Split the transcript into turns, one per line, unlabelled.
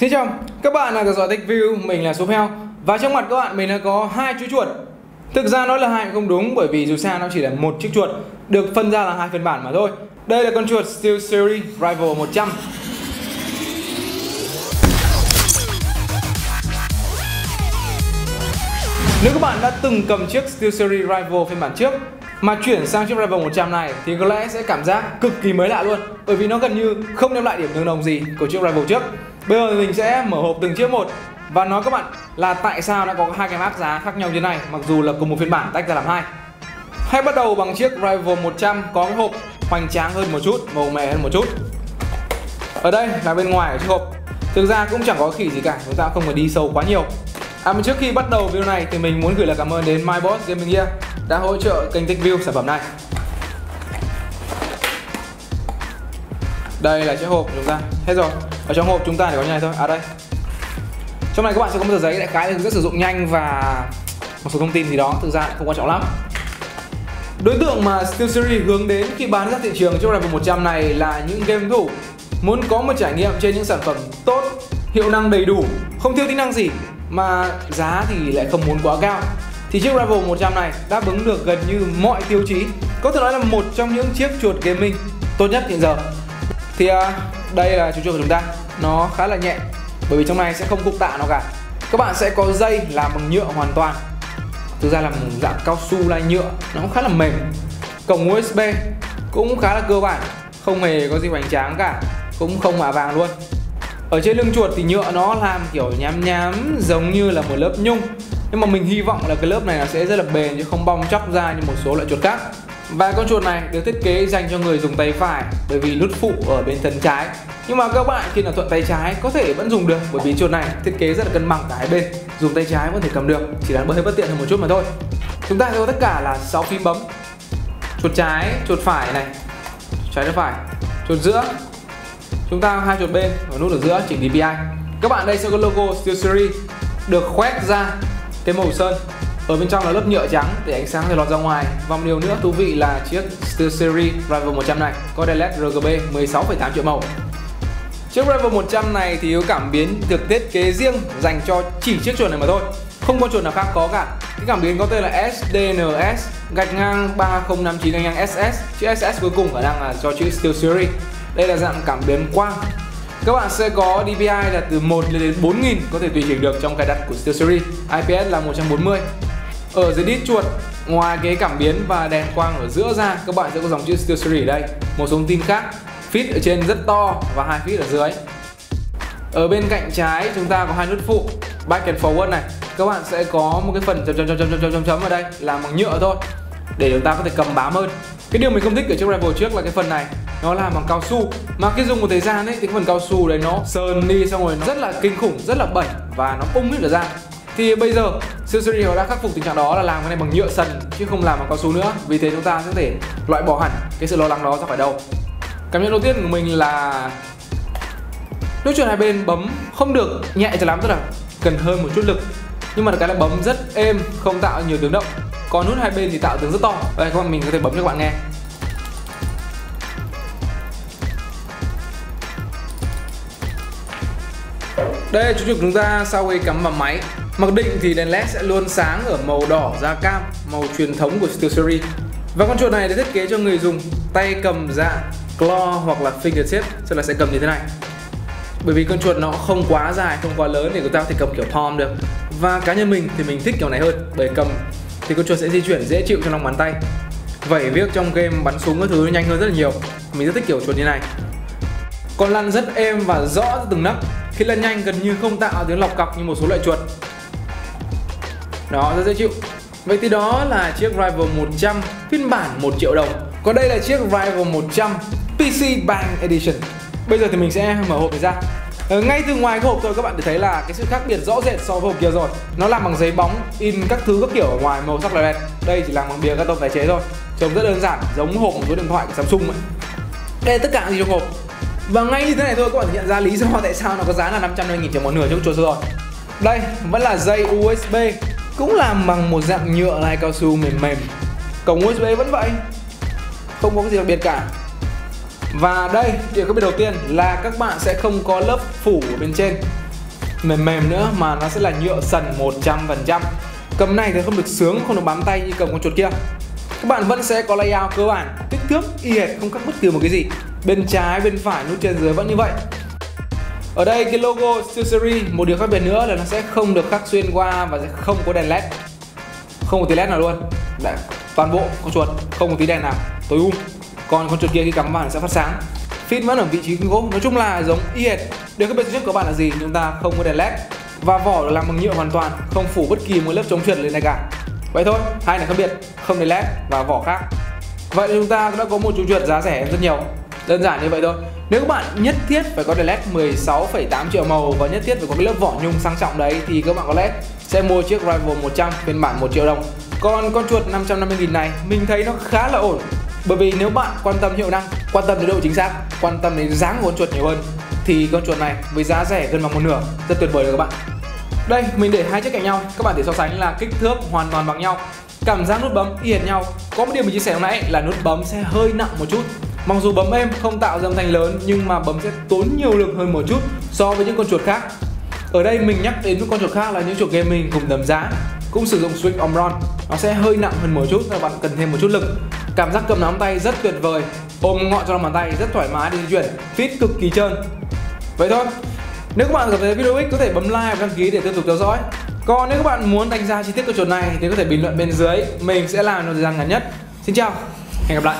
Xin chào, các bạn là dõi Tech View, mình là Số Heo Và trong mặt các bạn mình đã có hai chú chuột. Thực ra nói là hai không đúng bởi vì dù sao nó chỉ là một chiếc chuột Được phân ra là hai phiên bản mà thôi. Đây là con chuột Steel Series Rival 100 Nếu các bạn đã từng cầm chiếc Steel Series Rival phiên bản trước mà chuyển sang chiếc Rival 100 này thì có lẽ sẽ cảm giác cực kỳ mới lạ luôn. Bởi vì nó gần như không đem lại điểm tương đồng gì của chiếc Rival trước. Bây giờ mình sẽ mở hộp từng chiếc một và nói các bạn là tại sao đã có hai cái map giá khác nhau như này mặc dù là cùng một phiên bản tách ra làm hai. Hãy bắt đầu bằng chiếc Rival 100 có cái hộp hoành tráng hơn một chút, màu mè hơn một chút. Ở đây là bên ngoài của chiếc hộp. Thực ra cũng chẳng có khỉ gì cả, chúng ta không phải đi sâu quá nhiều. À mà trước khi bắt đầu video này thì mình muốn gửi lời cảm ơn đến MyBoss Gaming Gear đã hỗ trợ kênh TechView sản phẩm này. Đây là chiếc hộp của chúng ta. Hết rồi ở trong hộp chúng ta chỉ có như này thôi à đây trong này các bạn sẽ có một tờ giấy đại khái hướng dẫn sử dụng nhanh và một số thông tin gì đó thực ra không quan trọng lắm Đối tượng mà Steel Series hướng đến khi bán ra thị trường trong level 100 này là những game thủ muốn có một trải nghiệm trên những sản phẩm tốt, hiệu năng đầy đủ, không thiếu tính năng gì mà giá thì lại không muốn quá cao. Thì chiếc Rival 100 này đáp ứng được gần như mọi tiêu chí, có thể nói là một trong những chiếc chuột gaming tốt nhất hiện giờ. Thì uh, đây là chú chuột của chúng ta nó khá là nhẹ, bởi vì trong này sẽ không cục tạ nào cả. Các bạn sẽ có dây làm bằng nhựa hoàn toàn. Thực ra là dạng cao su lai nhựa, nó cũng khá là mềm. Cổng USB cũng khá là cơ bản, không hề có gì hoành tráng cả, cũng không mạ vàng luôn. Ở trên lưng chuột thì nhựa nó làm kiểu nhám nhám, giống như là một lớp nhung. Nhưng mà mình hy vọng là cái lớp này nó sẽ rất là bền, chứ không bong chóc ra như một số loại chuột khác và con chuột này được thiết kế dành cho người dùng tay phải bởi vì nút phụ ở bên thân trái. Nhưng mà các bạn khi là thuận tay trái có thể vẫn dùng được bởi vì chuột này thiết kế rất là cân bằng cả hai bên. Dùng tay trái vẫn thể cầm được, chỉ là hơi bất tiện hơn một chút mà thôi. Chúng ta có tất cả là 6 phím bấm. Chuột trái, chuột phải này. Trái, chuột phải. Chuột giữa. Chúng ta hai chuột bên và nút ở giữa, chỉnh DPI các bạn đây sẽ có logo SteelSeries được khoét ra cái màu sơn ở bên trong là lớp nhựa trắng để ánh sáng thể lọt ra ngoài. Và một điều nữa thú vị là chiếc Steel Series Rival 100 này có đèn LED RGB 16,8 triệu màu Chiếc Rival 100 này thì có cảm biến được thiết kế riêng dành cho chỉ chiếc chuột này mà thôi Không có chuột nào khác có cả. Cái cảm biến có tên là SDNS gạch ngang 3059 gạch ngang SS Chữ SS cuối cùng khả năng là do chữ Steel Series. Đây là dạng cảm biến quang. Các bạn sẽ có DPI là từ 1 lên đến 4000 có thể tùy chỉnh được trong cài đặt của Steel Series. IPS là 140 ở dưới đít chuột, ngoài cái cảm biến và đèn quang ở giữa ra, các bạn sẽ có dòng chữ Steel Series ở đây. Một số thông tin khác Fit ở trên rất to và hai feet ở dưới. Ở bên cạnh trái, chúng ta có hai nút phụ, back and forward này. Các bạn sẽ có một cái phần chấm chấm chấm chấm chấm chấm chấm ở đây, làm bằng nhựa thôi, để chúng ta có thể cầm bám hơn. Cái điều mình không thích ở chiếc Rebel trước là cái phần này, nó làm bằng cao su. Mà khi dùng một thời gian ấy, thì cái phần cao su đấy nó sơn đi, xong rồi nó rất là kinh khủng, rất là bẩn và nó bung hết cả ra thì bây giờ Siri đã khắc phục tình trạng đó là làm cái này bằng nhựa sần, chứ không làm bằng cao su nữa. Vì thế chúng ta có thể loại bỏ hẳn cái sự lo lắng đó ra khỏi đâu cảm nhận đầu tiên của mình là nút chuột hai bên bấm không được, nhẹ cho lắm, tức là cần hơn một chút lực. Nhưng mà cái là bấm rất êm, không tạo nhiều tiếng động. Còn nút hai bên thì tạo tiếng rất to. Đây, các bạn mình có thể bấm cho các bạn nghe. Đây là chú chuột chúng ta sau khi cắm vào máy mặc định thì đèn led sẽ luôn sáng ở màu đỏ da cam, màu truyền thống của Steelseries. Và con chuột này được thiết kế cho người dùng tay cầm dạng claw hoặc là fingertip tức là sẽ cầm như thế này. Bởi vì con chuột nó không quá dài, không quá lớn để người ta có thể cầm kiểu palm được. Và cá nhân mình thì mình thích kiểu này hơn, bởi cầm thì con chuột sẽ di chuyển dễ chịu trong lòng bàn tay. Vẩy viết trong game, bắn súng các thứ nhanh hơn rất là nhiều. Mình rất thích kiểu chuột như này. Con lăn rất êm và rõ từng nấc. Khi lăn nhanh gần như không tạo tiếng lọc cọc như một số loại chuột đó rất dễ chịu. Vậy thì đó là chiếc Rival 100 phiên bản 1 triệu đồng. Còn đây là chiếc Rival 100 PC Bang Edition. Bây giờ thì mình sẽ mở hộp này ra. Ờ, ngay từ ngoài cái hộp thôi các bạn để thấy là cái sự khác biệt rõ rệt so với hộp kia rồi. Nó làm bằng giấy bóng in các thứ các kiểu ở ngoài màu sắc là đẹp. Đây chỉ làm bằng bìa tông tái chế thôi. Trông rất đơn giản giống hộp một số điện thoại của Samsung ấy. Đây là tất cả gì trong hộp. Và ngay như thế này thôi các bạn nhận ra lý do tại sao nó có giá là 550 nghìn cho một nửa trong chuột rồi. Đây vẫn là dây USB cũng làm bằng một dạng nhựa lai cao su mềm mềm. Cổng USB vẫn vậy. Không có cái gì đặc biệt cả. Và đây điều khác biệt đầu tiên là các bạn sẽ không có lớp phủ ở bên trên. Mềm mềm nữa mà nó sẽ là nhựa sần 100% cầm này thì không được sướng, không được bám tay như cầm con chuột kia. Các bạn vẫn sẽ có layout cơ bản, kích thước, y hệt, không khác bất cứ một cái gì. Bên trái, bên phải, nút trên, dưới vẫn như vậy ở đây cái logo SteelSeries một điều khác biệt nữa là nó sẽ không được khắc xuyên qua và sẽ không có đèn led. Không có tí led nào luôn. Đấy, toàn bộ con chuột không có tí đèn nào. Tối um. Còn con chuột kia khi cắm vào sẽ phát sáng. Fit vẫn ở vị trí gỗ nói chung là giống y hệt. Điều khác biệt duy nhất của bạn là gì? Chúng ta không có đèn led. Và vỏ được làm bằng nhựa hoàn toàn. Không phủ bất kỳ một lớp chống trượt lên này cả. Vậy thôi hai này khác biệt. Không đèn led và vỏ khác. Vậy thì chúng ta đã có một chú chuột giá rẻ rất nhiều đơn giản như vậy thôi. Nếu các bạn nhất thiết phải có đèn led 16,8 triệu màu và nhất thiết phải có cái lớp vỏ nhung sang trọng đấy thì các bạn có lẽ sẽ mua chiếc Rival 100 phiên bản 1 triệu đồng. Còn con chuột 550.000 này mình thấy nó khá là ổn. Bởi vì nếu bạn quan tâm hiệu năng quan tâm đến độ chính xác quan tâm đến dáng của con chuột nhiều hơn thì con chuột này với giá rẻ gần bằng một nửa rất tuyệt vời rồi các bạn. Đây mình để hai chiếc cạnh nhau các bạn thể so sánh là kích thước hoàn toàn bằng nhau cảm giác nút bấm y hệt nhau. Có một điều mình chia sẻ hôm nãy là nút bấm sẽ hơi nặng một chút mặc dù bấm êm không tạo ra âm thanh lớn, nhưng mà bấm sẽ tốn nhiều lực hơn một chút so với những con chuột khác. Ở đây mình nhắc đến những con chuột khác là những chuột gaming cùng tầm giá, cũng sử dụng switch Omron nó sẽ hơi nặng hơn một chút và bạn cần thêm một chút lực. Cảm giác cầm nắm tay rất tuyệt vời, ôm ngọn cho lòng bàn tay rất thoải mái để di chuyển, fit cực kỳ trơn. Vậy thôi, nếu các bạn cảm thấy video ích có thể bấm like và đăng ký để tiếp tục theo dõi. Còn nếu các bạn muốn đánh giá chi tiết của chuột này thì có thể bình luận bên dưới. Mình sẽ làm trong thời gian ngắn nhất. Xin chào, hẹn gặp lại.